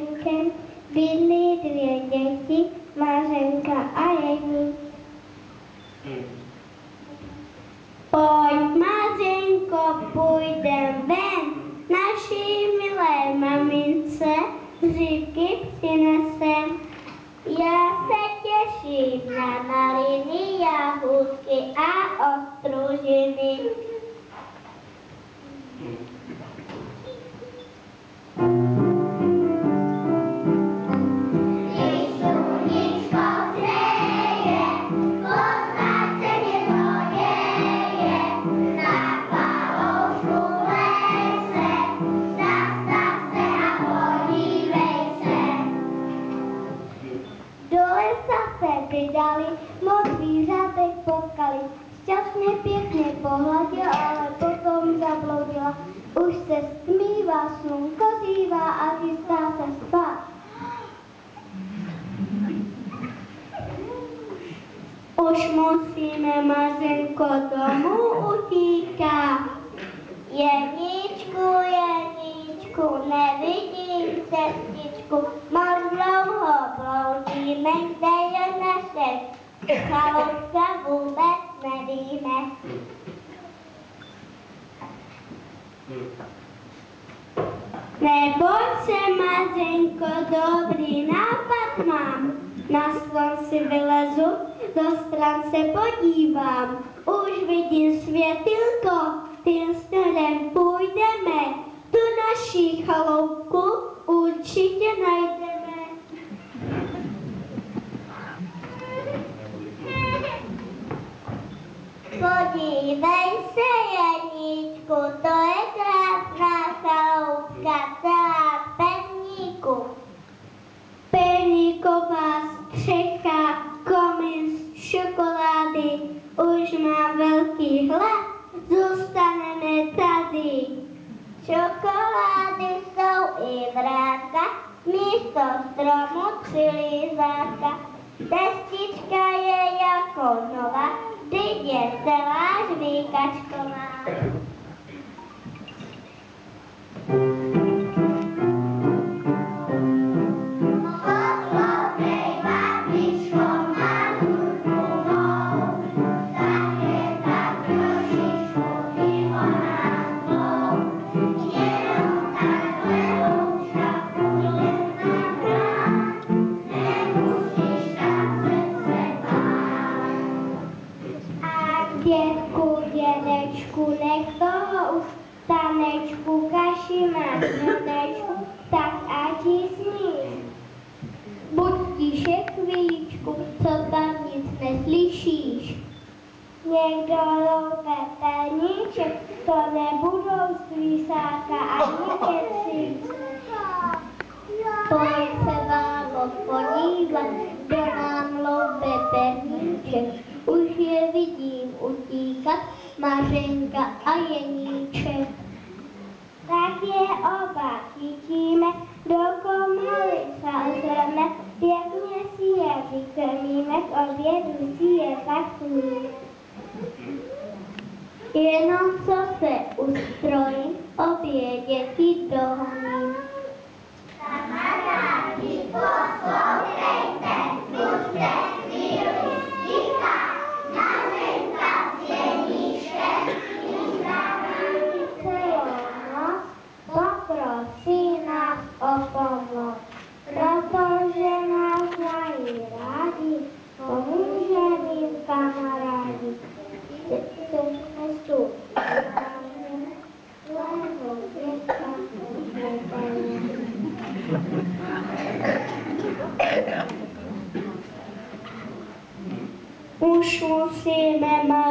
tatínkem bydlí dvě děti, Mařenka a Jení. Hmm. Pojď, Mařenko, půjdem ven, naší milé mamince říky přinesem. Já se těším na maliny, jahůdky a ostružiny. Vydali, moc zvířátek potkali. Šťastně pěkně pohladila, ale potom zabloudila. Už se stmívá, slunko zývá a chystá se spát. Už musíme, Mařenko, domů utíkat. Jeničku, Jeničku, nevidím cestičku, moc dlouho bloudíme, kde je naše chalouska, vůbec nevíme. Neboj se, Mařenko, dobrý nápad mám. Na strom si vylezu, do stran se podívám. Už vidím světilko, tím směrem půjdeme. Tu naší chaloupku určitě najdeme. Podívej se, Janíčku, to je krásná chaloupka, celá pevníku. Perníková střecha, komín z čokolády, už mám velký hlad, tady. Čokolády jsou i vrátka, místo stromu tři lízáka. Destička je jako nová, vždyť je celá žvíkačková. Perníček. Už je vidím utíkat, Mařenka a Jeníček. Tak je oba chytíme, Už musíme, Mařenko,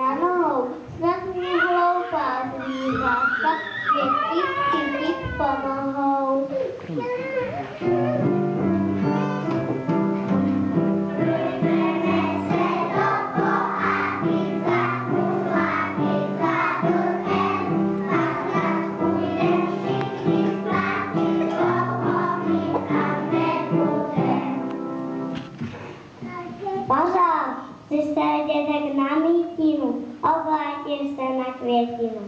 Nano Thank you.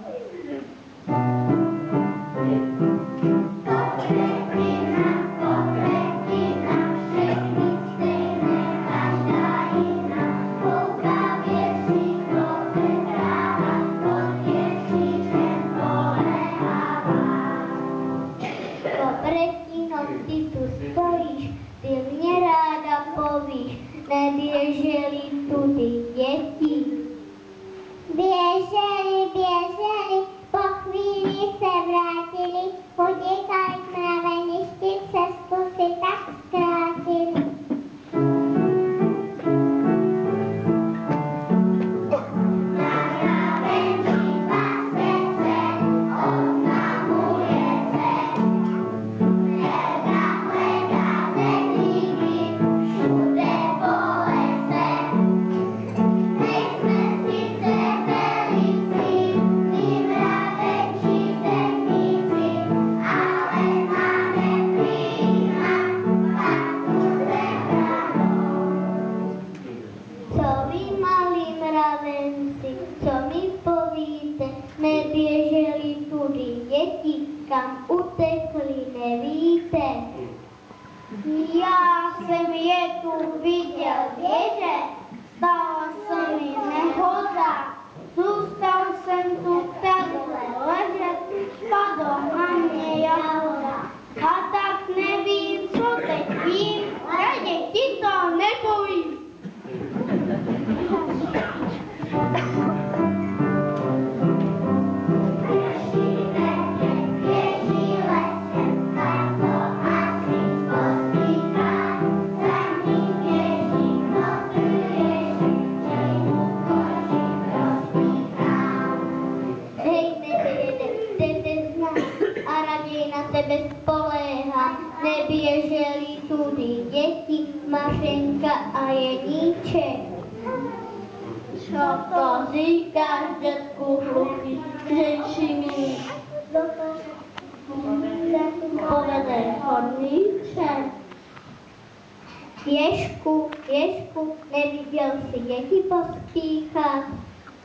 si děti pospíchat,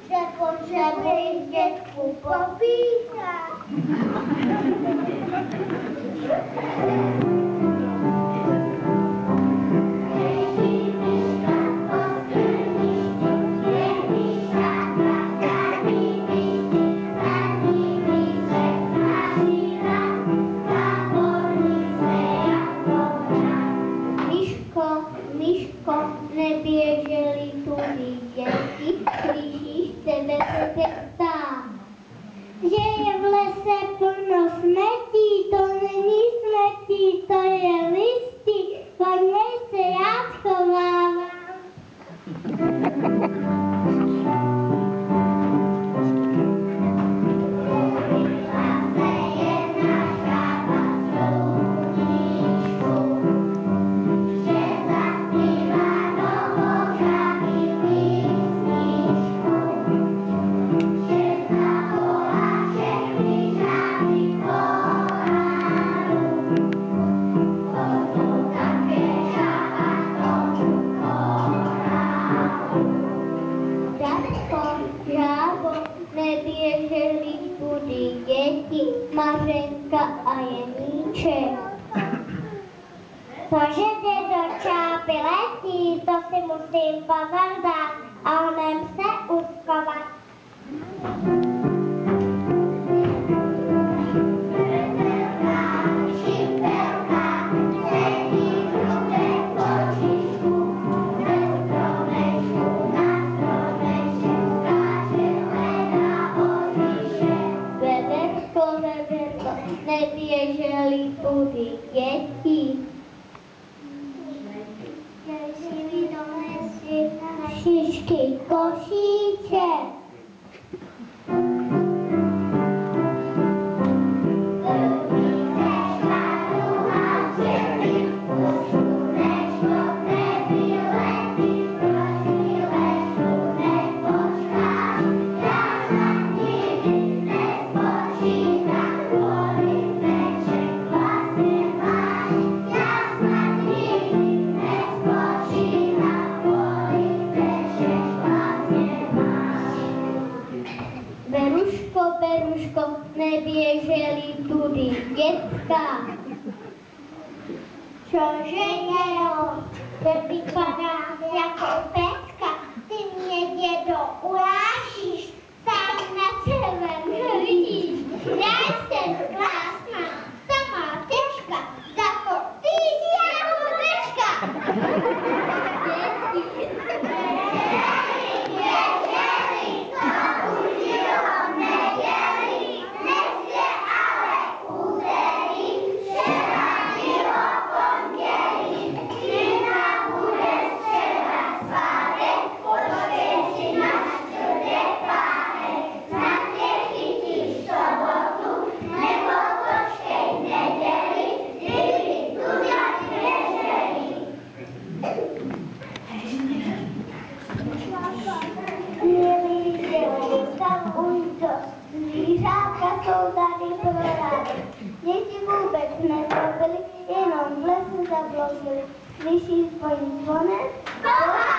že potřebuji dětku popíchat. tempo para. Take off she chair. Najdobylej, on blessings are blossomed. This is for his bonnet.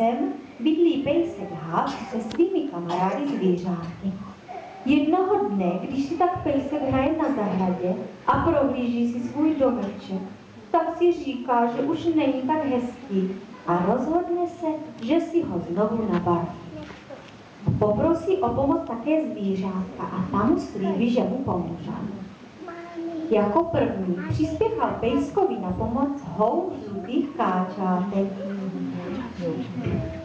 Lesem bydlí pejsek Hav se svými kamarády zvířátky. Jednoho dne, když si tak pejsek hraje na zahradě a prohlíží si svůj domeček, tak si říká, že už není tak hezký a rozhodne se, že si ho znovu nabarví. Poprosí o pomoc také zvířátka a tam mu slíbí, že mu pomůže. Jako první přispěchal pejskovi na pomoc hou žlutých káčátek. Domeček,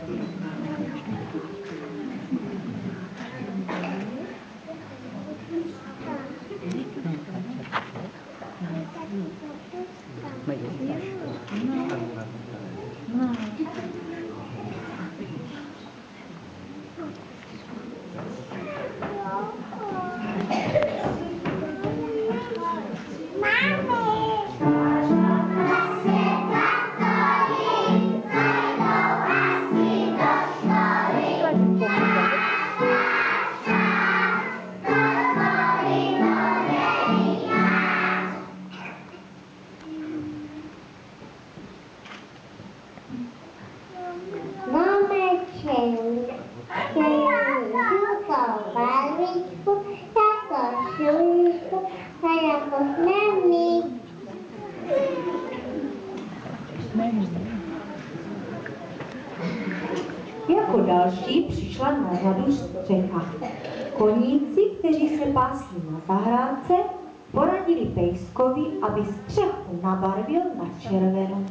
Jako další přišla na řadu střecha. Koníci, kteří se pásli na zahrádce, poradili Pejskovi, aby střechu nabarvil na červeno.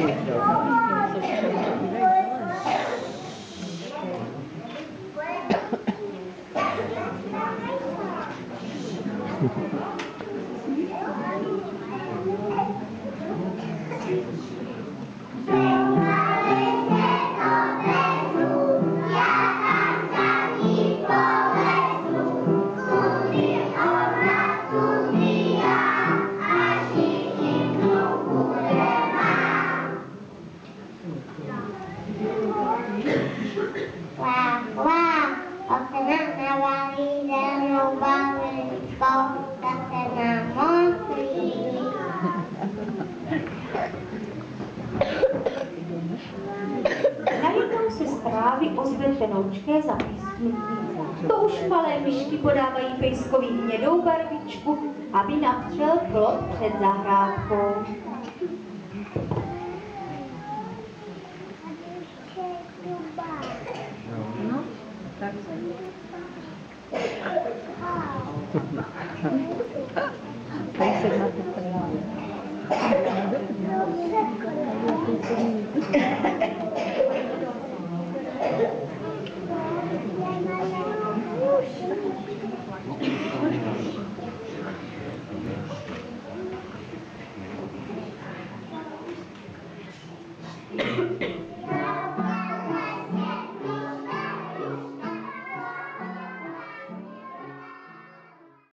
이렇게 To už malé myšky podávají pejskovi hnědou barvičku, aby natřel plot před zahrádkou.